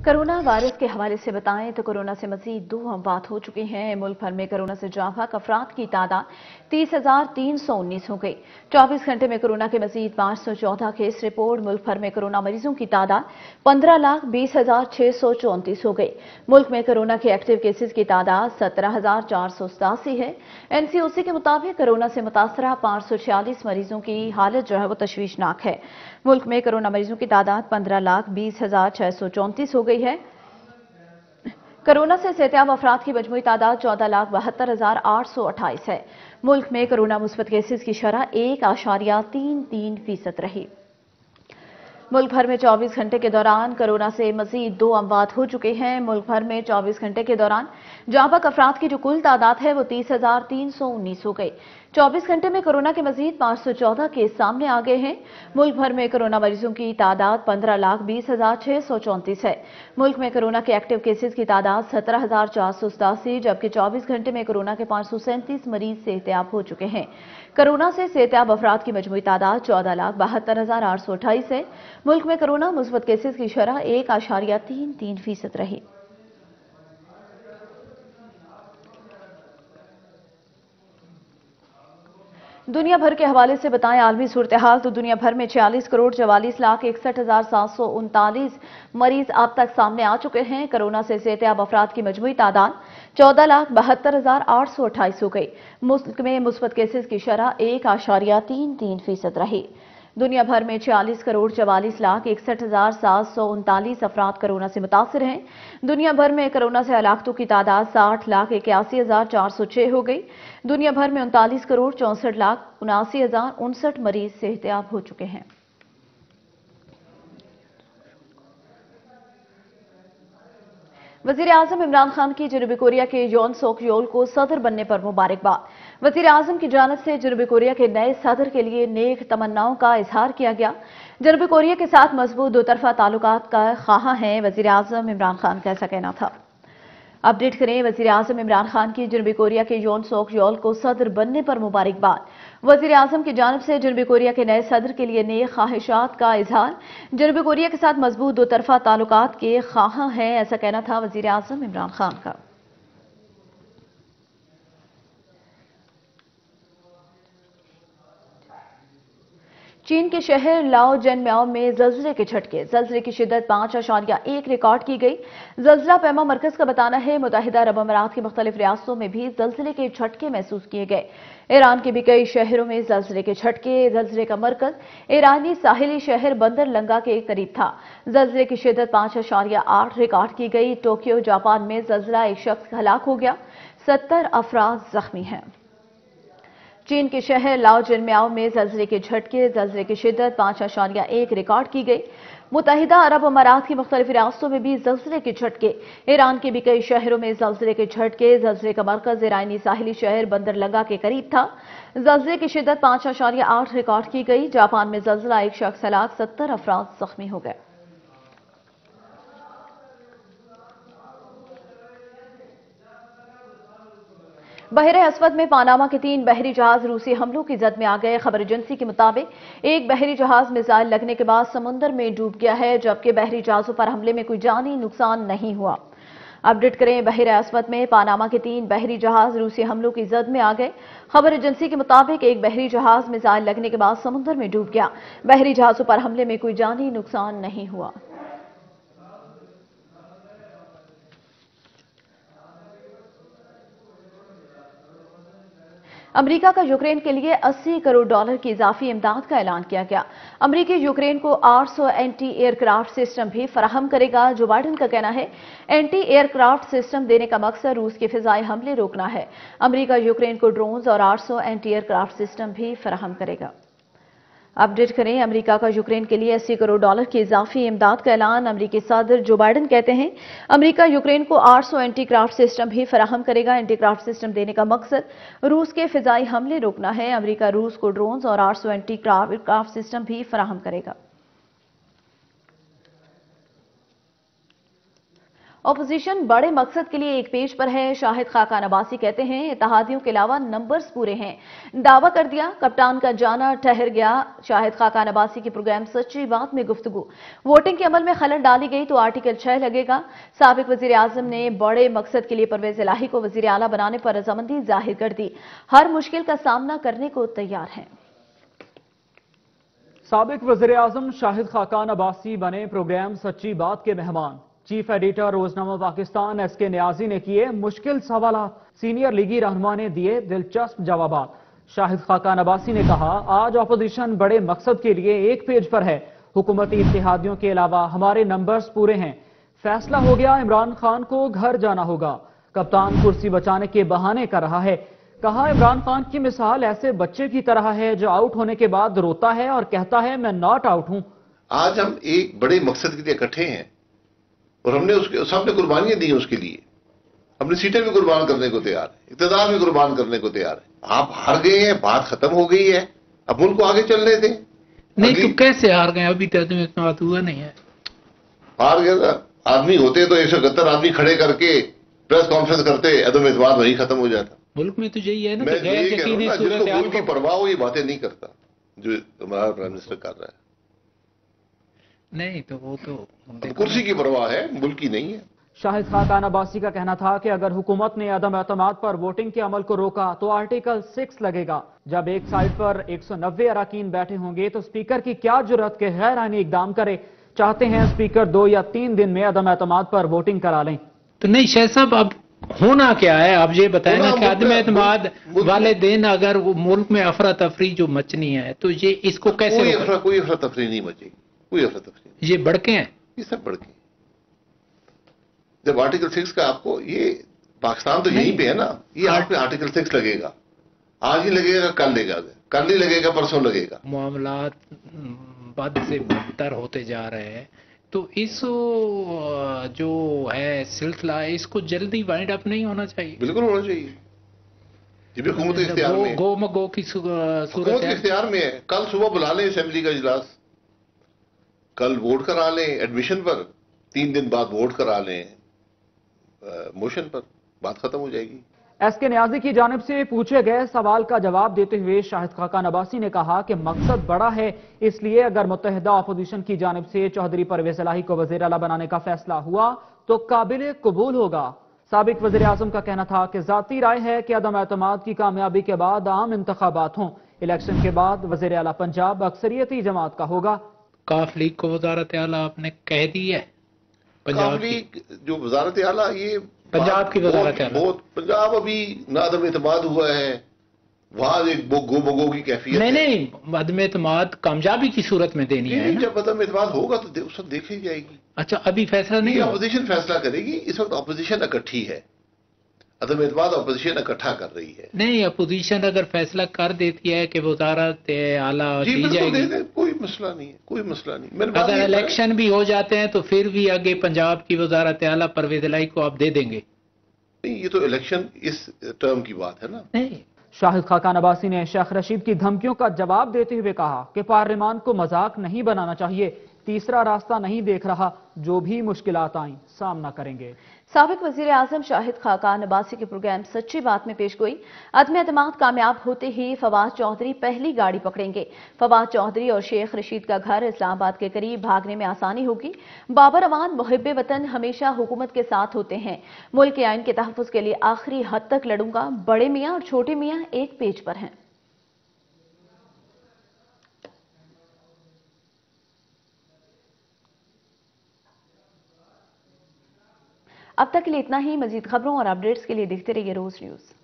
Corona virus के हवाले से बताएँ तो कोरोना से मजीद दो अमवात हो चुके हैं। मुल्क भर में कोरोना से जाफाक अफराद की तादाद तीस हज़ार तीन सौ उन्नीस हो गई। चौबीस घंटे में कोरोना के मजीद पाँच सौ चौदह केस रिपोर्ट। मुल्क भर में कोरोना मरीजों की तादाद पंद्रह लाख बीस हज़ार छह सौ चौंतीस हो गई। मुल्क में कोरोना के एक्टिव केसेज की तादाद सत्रह हज़ार चार सौ सतासी है। एनसीओसी के मुताबिक कोरोना से मुतासरा पाँच सौ छियालीस मरीजों की हालत जो है वो तशवीशनाक है। मुल्क में कोरोना मरीजों की तादाद पंद्रह लाख बीस हज़ार छह सौ चौंतीस हो गई। है। कोरोना से सेहतियाब अफराद की मजमू तादाद चौदह लाख बहत्तर हज़ार आठ सौ अट्ठाईस है। मुल्क में कोरोना मुस्बत केसेज की शरह एक आशारिया तीन तीन फ़ीसद रही। मुल्क भर में 24 घंटे के दौरान कोरोना से मजीद दो अमवात हो चुके हैं। मुल्क भर में 24 घंटे के दौरान जाबक अफराद की जो कुल तादाद है वो तीस हज़ार तीन सौ उन्नीस हो गई। 24 घंटे में कोरोना के मजीद 514 केस सामने आ गए हैं। मुल्क भर में कोरोना मरीजों की तादाद पंद्रह लाख बीस हज़ार छह सौ चौंतीस है। मुल्क में कोरोना के एक्टिव केसेस की तादाद सत्रह हज़ार चार सौ सतासी, जबकि 24 घंटे में कोरोना के पाँच सौ सैंतीस मरीज़ सेहतियाब हो चुके हैं। कोरोना से सेहतियाब अफराद की मजमू तादाद चौदह लाख बहत्तर हज़ार आठ सौ अट्ठाईस है। मुल्क में कोरोना मुस्बत केसेस की शरह एक आशारिया तीन तीन फ़ीसद रही। दुनिया भर के हवाले से बताएँ आलमी सूरत हाल। तो दुनिया भर में छियालीस करोड़ चवालीस लाख इकसठ हज़ार सात सौ उनतालीस मरीज़ अब तक सामने आ चुके हैं। कोरोना से सेहतियाब अफराद की मजमू तादाद चौदह लाख बहत्तर हज़ार आठ सौ अट्ठाईस हो गई। मुल्क में मुस्बत केसेज की शरह एक आशारिया तीन तीन फ़ीसद रही। दुनिया भर में छियालीस करोड़ चवालीस लाख इकसठ हज़ार सात सौ उनतालीस अफराद कोरोना से मुतासर हैं। दुनिया भर में कोरोना से हलाकतों की तादाद साठ लाख इक्यासी हज़ार चार सौ छह हो गई। दुनिया भर में उनतालीस करोड़ चौंसठ लाख उनासी हज़ार उनसठ मरीज़ सेहतियाब हो चुके हैं। वज़ीर आज़म इमरान खान की जनूबी कोरिया के यौन सोक योल को सदर बनने पर मुबारकबाद। वज़ीर आज़म की जानब से जनूबी कोरिया के नए सदर के लिए नेक तमन्नाओं का इजहार किया गया। जनूबी कोरिया के साथ मज़बूत दो तरफा ताल्लुकात का खाहा है, वज़ीर आज़म इमरान खान का, ऐसा कहना था। अपडेट करें, वज़ीर आज़म इमरान खान की जनूबी कोरिया के योन सोक योल को सदर बनने पर मुबारकबाद वज़ीर आज़म की जानब से जनूबी कोरिया के नए सदर के लिए नए ख्वाहिशात का इजहार। जनूबी कोरिया के साथ मज़बूत दो तरफा ताल्लुकात के खाहा हैं, ऐसा कहना था वज़ीर आज़म इमरान खान का। चीन के शहर लाओ जन म्याओ में जल्जले के झटके। जल्जले की शिदत पाँच आशारिया एक रिकॉर्ड की गई। जल्जला पैमा मरकज का बताना है मुतहदा अरब अमारात की मुख्तलिफ़ रियासतों में भी जल्जले के झटके महसूस किए गए। ईरान के भी कई शहरों में जल्जले के झटके, जल्जले का मरकज। ईरानी साहिली शहर बंदर लंगा के करीब था। जल्जले की शिदत पाँच आशारिया आठ रिकॉर्ड की गई। टोक्यो, जापान में जल्जला एक शख्स हलाक हो गया। सत्तर अफराज जख्मी हैं। चीन के शहर लाओ जिनम्याओ में जल्जले के झटके, जल्जले की शिदत पाँच आशारिया एक रिकॉर्ड की गई। मुतहदा अरब अमारात की मुख्तलिफ़ रियासतों में भी जल्जले के झटके। ईरान के भी कई शहरों में जल्जले के झटके। जल्जले का मरकज ईरानी साहिली शहर बंदर लंगा के करीब था। जल्जले की शिदत पाँच आशारिया आठ रिकॉर्ड की गई। जापान में जल्जला एक शख्स हलाक, सत्तर अफराद जख्मी हो गए। बहर असवद में पानामा के तीन बहरी जहाज़ रूसी हमलों की जद में आ गए। खबर एजेंसी के मुताबिक, एक बहरी जहाज़ मिसाइल लगने के बाद समुंदर में डूब गया है, जबकि बहरी जहाजों पर हमले में कोई जानी नुकसान नहीं हुआ। अपडेट करें, बहर असवद में पानामा के तीन बहरी जहाज़ रूसी हमलों की जद में आ गए। खबर एजेंसी के मुताबिक, एक बहरी जहाज़ मिसाइल लगने के बाद समुंदर में डूब गया। बहरी जहाजों पर हमले में कोई जानी नुकसान नहीं हुआ। अमेरिका का यूक्रेन के लिए 80 करोड़ डॉलर की इजाफी इमदाद का ऐलान किया गया। अमेरिकी यूक्रेन को 800 एंटी एयरक्राफ्ट सिस्टम भी फराहम करेगा, जो बाइडन का कहना है। एंटी एयरक्राफ्ट सिस्टम देने का मकसद रूस के फिजाई हमले रोकना है। अमरीका यूक्रेन को ड्रोन्स और 800 एंटी एयरक्राफ्ट सिस्टम भी फराहम करेगा। अपडेट करें, अमेरिका का यूक्रेन के लिए 80 करोड़ डॉलर की इजाफी इमदाद का ऐलान अमेरिकी सदर जो बाइडन कहते हैं। अमेरिका यूक्रेन को 800 एंटी क्राफ्ट सिस्टम भी फराहम करेगा। एंटी क्राफ्ट सिस्टम देने का मकसद, रूस के फिजाई हमले रोकना है। अमेरिका रूस को ड्रोन्स और 800 एंटी क्राफ्ट सिस्टम भी फराहम करेगा। ऑपोजिशन बड़े मकसद के लिए एक पेज पर है। शाहिद खाकान अबासी कहते हैं इतिहादियों के अलावा नंबर्स पूरे हैं। दावा कर दिया, कप्तान का जाना ठहर गया। शाहिद खाकान अबासी की प्रोग्राम सच्ची बात में गुफ्तगु। वोटिंग के अमल में खलल डाली गई तो आर्टिकल छह लगेगा। सबक वज़ीर आज़म ने बड़े मकसद के लिए परवेज इलाही को वज़ीर आला बनाने पर रजामंदी ज़ाहिर कर दी। हर मुश्किल का सामना करने को तैयार है। सबक वज़ीर आज़म शाहिद खाकान अबासी बने प्रोग्राम सच्ची बात के मेहमान। Chief editor Roznama Pakistan S K Niazi ने किए मुश्किल सवाल सीनियर लीगी रहनुमा ने दिए दिलचस्प जवाब शाहिद खाकान अबासी ने कहा, आज अपोजिशन बड़े मकसद के लिए एक पेज पर है। हुकूमती इतिहादियों के अलावा हमारे नंबर्स पूरे हैं। फैसला हो गया, इमरान खान को घर जाना होगा। कप्तान कुर्सी बचाने के बहाने कर रहा है। कहा, इमरान खान की मिसाल ऐसे बच्चे की तरह है जो आउट होने के बाद रोता है और कहता है, मैं नॉट आउट हूँ। आज हम एक बड़े मकसद के लिए इकट्ठे हैं। और हमने उसके सबने कुर्बानियाँ दी उसके लिए। अपनी सीटें भी कुर्बान करने को तैयार है इकतदार भी कुर्बान करने को तैयार है। आप हार गए हैं बात खत्म हो गई है अब मुल्क को आगे चलने दें। नहीं तो कैसे हार गए अभी तक तो इतना बात हुआ नहीं है। हार गए आदमी होते तो एक सौ इकहत्तर आदमी खड़े करके प्रेस कॉन्फ्रेंस करते अदम एतमाद वही खत्म हो जाता। मुल्क में तो यही है ना मैं यही कह रहा हूँ जिसको मुल्क की परवाह हो ये बातें नहीं करता जो हमारा प्राइम मिनिस्टर कर रहा है। नहीं तो वो तो कुर्सी की परवाह है मुल्क की नहीं है। शाहिद खाकान अब्बासी का कहना था कि अगर हुकूमत ने अदम एतमाद पर वोटिंग के अमल को रोका तो आर्टिकल सिक्स लगेगा। जब एक साइड पर एक सौ नब्बे अरकान बैठे होंगे तो स्पीकर की क्या ज़रूरत के गैर आईनी इकदाम करे। चाहते हैं स्पीकर दो या तीन दिन में अदम एतमाद पर वोटिंग करा लें। तो नहीं शाह साहब अब होना क्या है? आप ये बताएँ ना कि अदम एतमाद वाले दिन अगर वो मुल्क में अफरा तफरी जो मचनी है तो ये इसको कैसे कोई अफरा तफरी नहीं मचेगी। कोई अफरा तफरी ये बढ़के हैं। ये सब बढ़के जब आर्टिकल सिक्स का आपको ये पाकिस्तान तो यहीं पे है ना ये आप आर्टिकल सिक्स लगेगा। आज ही लगेगा कल लगेगा कल नहीं लगेगा परसों लगेगा। मामला बद से बदतर होते जा रहे हैं। तो इस जो है सिलसिला इसको जल्दी वाइंड अप नहीं होना चाहिए। बिल्कुल होना चाहिए। ये भी हुकूमत इख्तियार में गो म गो की सूरत इख्तियार में है। कल सुबह बुला लें असेंबली का इजलास। कल वोट करा लें एडमिशन पर, तीन दिन बाद वोट करा लें मोशन पर, बात खत्म हो जाएगी। एस के न्याजी की जानब से पूछे गए सवाल का जवाब देते हुए शाहिद खाका नबासी ने कहा कि मकसद बड़ा है, इसलिए अगर मुतहदा अपोजिशन की जानब से चौधरी परवेज अलाही को वज़ीर अला बनाने का फैसला हुआ तो काबिल कबूल होगा। सबक वजी अजम का कहना था कि जाती राय है कि अदम एतम की कामयाबी के बाद आम इंतबात हों। इलेक्शन के बाद वज़ीर अला पंजाब अक्सरियती जमात का होगा। काफ लीग को वजारत आला आपने कह दी है? पंजाब लीग जो वजारत आला ये पंजाब की वजारत आला। बहुत पंजाब अभी नादम एतमाद हुआ है वहाँ एक गो बगो की कैफियत नहीं नहीं अदम एतमाद कामयाबी की सूरत में देनी है जब अदम एतमाद होगा तो उस वक्त देखी जाएगी। अच्छा अभी फैसला नहीं अपोजिशन फैसला करेगी इस वक्त अपोजिशन इकट्ठी है। अदम एतमाद अपोजिशन इकट्ठा कर रही है। नहीं अपोजिशन अगर फैसला कर देती है कि वजारत आला दी जाएगी। दे मसला नहीं है कोई मसला नहीं। अगर इलेक्शन भी हो जाते हैं तो फिर भी आगे पंजाब की वजारत आला परवेज लाई को आप दे देंगे। नहीं ये तो इलेक्शन इस टर्म की बात है ना। नहीं। शाहिद खाकान अबासी ने शेख रशीद की धमकियों का जवाब देते हुए कहा कि पार्लियामान को मज़ाक नहीं बनाना चाहिए तीसरा रास्ता नहीं देख रहा जो भी मुश्किल आई सामना करेंगे। सबक वज़ीर आज़म शाहिद खाकान अब्बासी के प्रोग्राम सच्ची बात में पेश गोई। अदम अतमाद कामयाब होते ही फवाद चौधरी पहली गाड़ी पकड़ेंगे। फवाद चौधरी और शेख रशीद का घर इस्लामाबाद के करीब भागने में आसानी होगी। बाबर अमान मुहब वतन हमेशा हुकूमत के साथ होते हैं। मुल्क के आइन के तहफ़ के लिए आखिरी हद तक लड़ूँगा। बड़े मियाँ और छोटे मियाँ एक पेज पर हैं। अब तक के लिए इतना ही, मजीद खबरों और अपडेट्स के लिए देखते रहिए रोज न्यूज़।